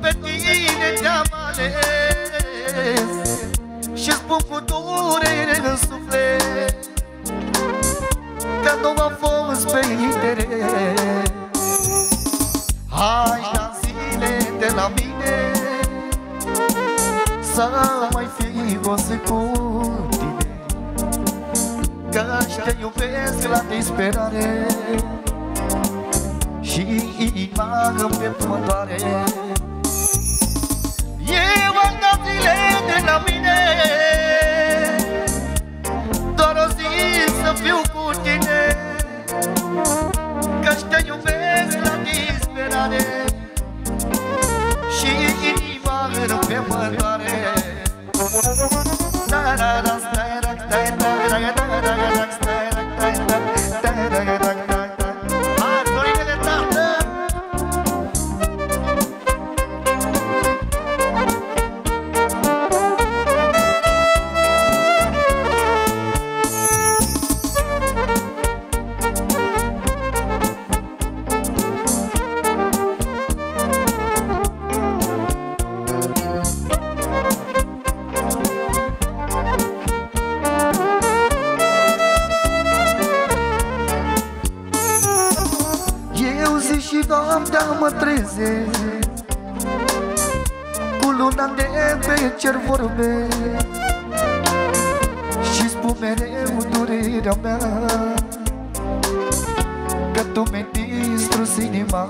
pe tine te-am ales Și spun cu durere în suflet Că nu am fost pe interes. Hai la zile de la mine Să mai fii o secundă Că-și te iubesc la disperare Și inima îmi pe pământoare doar mă trezesc. Cu luna de pe cer vorbe Și spun mereu durerea mea. Că tu mi-ai distrus inima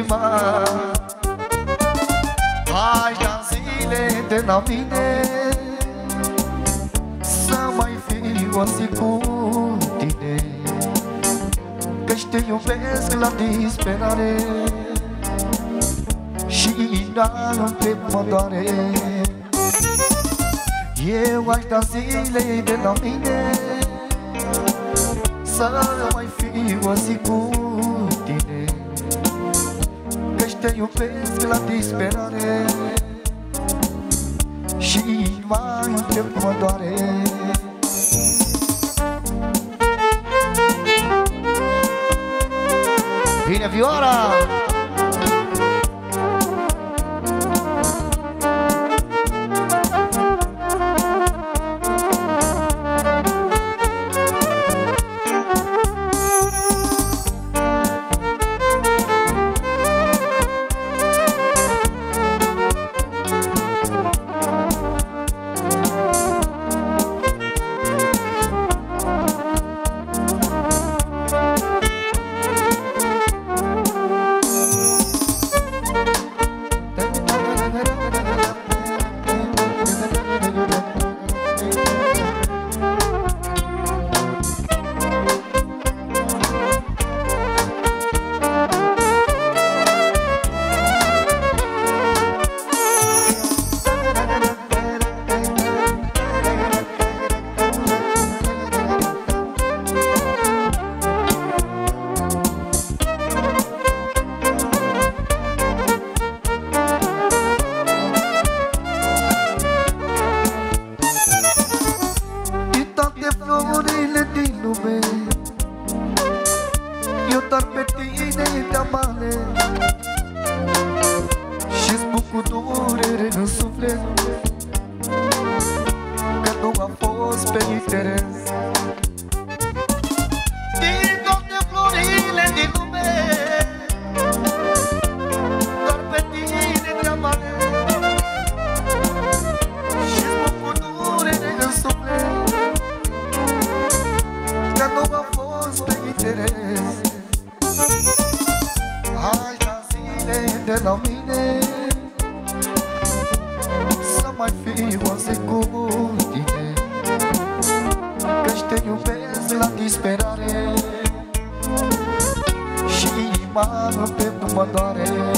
inima. Hai ca zile de la mine Să mai fiu o zi cu tine Că-și te iubesc la disperare Și inima pe mă doare eu aș da zile de la mine Să mai fiu o zi cu tine. Că-și te iubesc la disperare Și inima în piept mă doare Vine Vioara! Din Eu doar pe tine te-am ales. Și spun cu durere în suflet. Că nu a fost pe interes ca zile de la mine. Să mai fiu o zi cu tine Că-și te iubesc la disperare. Și inima pe nu mă doare